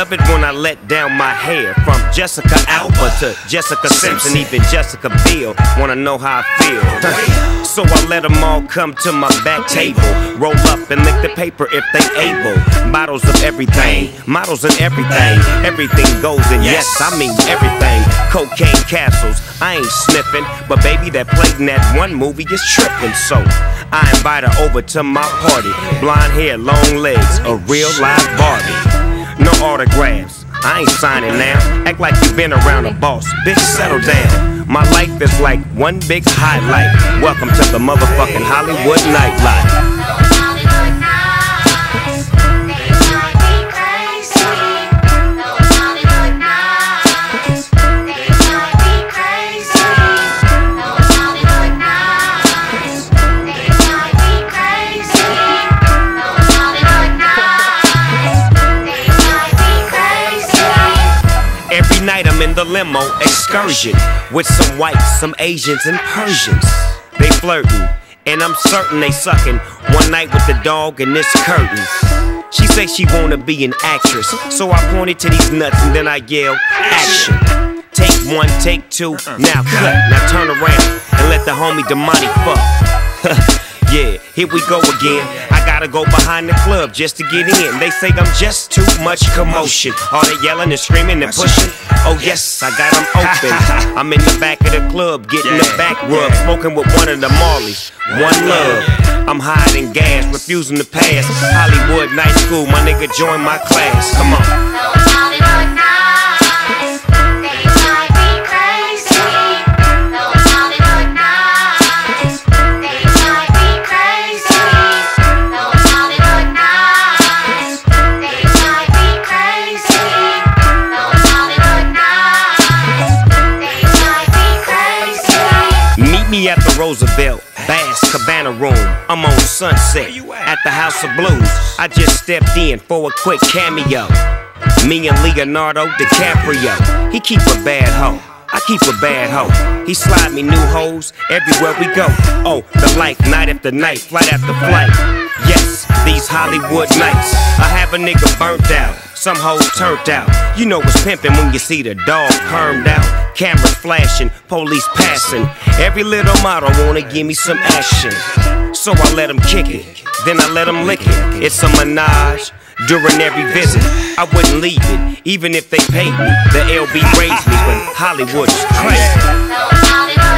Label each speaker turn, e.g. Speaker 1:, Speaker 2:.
Speaker 1: love it when I let down my hair. From Jessica Alba to Jessica Simpson, even Jessica Biel. Wanna know how I feel. so I let them all come to my back table. Roll up and lick the paper if they able. Bottles of everything, models and everything. Everything goes, and yes, I mean everything. Cocaine castles, I ain't sniffing. But baby, that played in that one movie is tripping. So I invite her over to my party. Blonde hair, long legs, a real live Barbie autographs. I ain't signing now. Act like you've been around a boss. Bitch, settle down. My life is like one big highlight. Welcome to the motherfucking Hollywood nightlife. I'm in the limo excursion with some whites, some Asians, and Persians. They flirting, and I'm certain they sucking. One night with the dog and this curtain. She say she wanna be an actress, so I pointed to these nuts and then I yell, action. Take one, take two, now cut, now turn around and let the homie Damani fuck. Yeah, here we go again. I gotta go behind the club just to get in. They say I'm just too much commotion. All the yelling and screaming and pushing. Oh yes, I got them open. I'm in the back of the club getting the back rub, smoking with one of the Marleys. One love. I'm hiding gas, refusing to pass. Hollywood night school, my nigga join my class. Come on. At the Roosevelt, Bass Cabana Room. I'm on Sunset at the House of Blues. I just stepped in for a quick cameo. Me and Leonardo DiCaprio. He keep a bad hoe. I keep a bad hoe. He slide me new hoes everywhere we go. Oh, the life, night after night, flight after flight. Yes, these Hollywood nights. I have a nigga burnt out. Some hoes turned out. You know what's pimping when you see the dog permed out. Cameras flashing, police passing. Every little model wanna give me some action. So I let them kick it, then I let them lick it. It's a menage during every visit. I wouldn't leave it, even if they paid me. The LB raised me, but Hollywood is crazy.